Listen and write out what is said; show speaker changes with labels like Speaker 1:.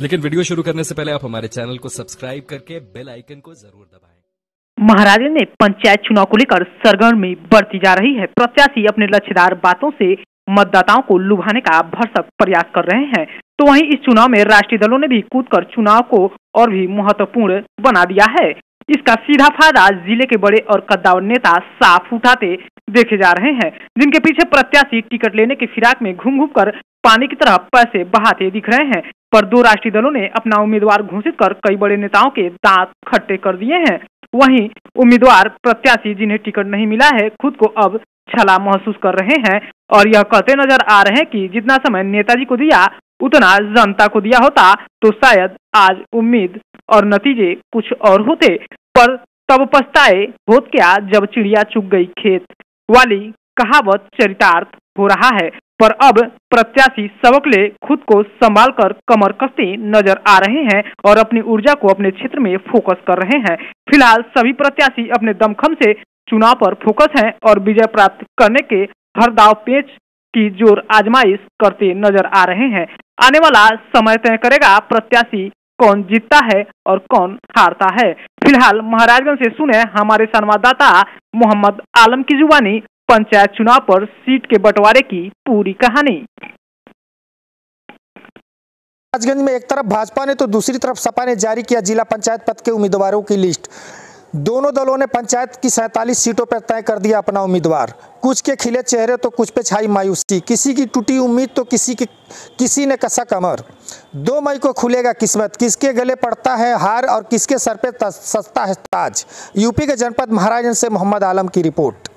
Speaker 1: लेकिन वीडियो शुरू करने से पहले आप हमारे चैनल को सब्सक्राइब करके बेल आइकन को ज़रूर दबाएँ।
Speaker 2: महाराजे ने पंचायत चुनाव को लेकर सरगर्मी बढ़ती जा रही है। प्रत्याशी अपने लक्ष्यदार बातों से मतदाताओं को लुभाने का भरसक प्रयास कर रहे हैं। तो वहीं इस चुनाव में राष्ट्रीय दलों ने भी कूदकर चुनाव को और भी महत्वपूर्ण बना दिया है। इसका सीधा फ़ायदा ज़िले के बड़े और कद्दावर नेता साफ़ उठाते देखे जा रहे हैं, जिनके पीछे प्रत्याशी टिकट लेने के फिराक में घूम घूम कर पानी की तरह पैसे बहाते दिख रहे हैं। पर दो राष्ट्रीय दलों ने अपना उम्मीदवार घोषित कर कई बड़े नेताओं के दांत खट्टे कर दिए हैं। वहीं उम्मीदवार प्रत्याशी जिन्हें टिकट नहीं मिला है, खुद को अब छला महसूस कर रहे हैं और यह कहते नज़र आ रहे हैं कि जितना समय नेताजी को दिया, उतना जनता को दिया होता तो शायद आज उम्मीद और नतीजे कुछ और होते। पर तब पछताए होत क्या जब चिड़िया चुग गई खेत। वाली कहावत चरितार्थ हो रहा है। पर अब प्रत्याशी सबक ले खुद को संभाल कर कमर कसते नज़र आ रहे हैं और अपनी ऊर्जा को अपने क्षेत्र में फोकस कर रहे हैं। फ़िलहाल सभी प्रत्याशी अपने दमखम से चुनाव पर फोकस हैं और विजय प्राप्त करने के हर दाव पेच की ज़ोर आजमाइश करते नज़र आ रहे हैं। आने वाला समय तय करेगा प्रत्याशी कौन जीतता है और कौन हारता है। फ़िलहाल महाराजगंज से सुने हमारे संवाददाता मोहम्मद आलम की जुबानी, पंचायत चुनाव पर सीट के बंटवारे की पूरी कहानी।
Speaker 3: राजगंज में एक तरफ़ भाजपा ने तो दूसरी तरफ़ सपा ने जारी किया जिला पंचायत पद के उम्मीदवारों की लिस्ट। दोनों दलों ने पंचायत की सैंतालीस सीटों पर तय कर दिया अपना उम्मीदवार। कुछ के खिले चेहरे तो कुछ पे छाई मायूसी। किसी की टूटी उम्मीद तो किसी की किसी ने कसा कमर। दो मई को खुलेगा किस्मत। किसके गले पड़ता है हार और किसके सर पे सस्ता है ताज? यूपी के जनपद महाराजगंज से मोहम्मद आलम की रिपोर्ट।